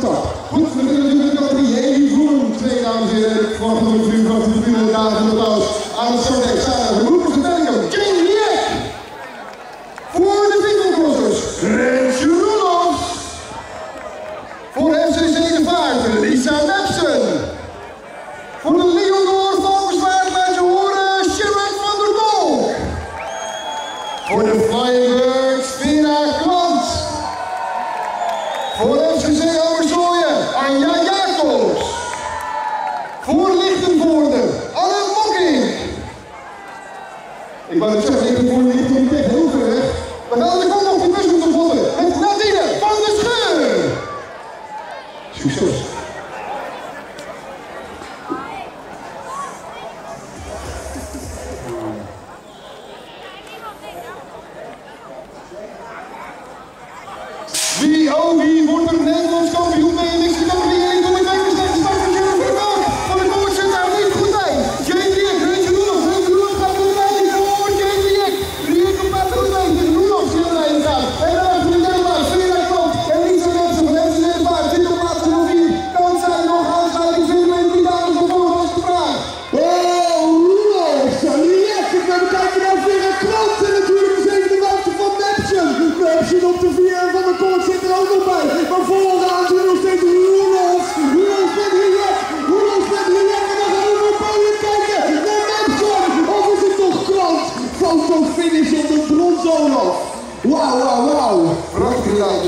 start. Goed, we kunnen natuurlijk de categorie Heli Groen. Twee dames en heren. Van de vriend van de vrienden. Dames en applaus. Aan het start staan de roepers de Belgium. Jane Liek. Voor de Vinkelcrossers. Rensje Roelofs. Voor FCC de Vaart. Lisa Websen. Voor de Leonor Valkenswaard laat je horen Sharon van der Kolk. Voor de Flying Birds Vera Klant. Voor FCC Ik wou het zeggen, ik voelen niet tegen heel ver weg. Maar wel ik kant op die bus moeten volgen. Met Nadine van de Scheur. Succes. Wie, oh, ook hier wordt er net finish op de brons Olaf. Wauw, wauw, wauw. Rotgelijk.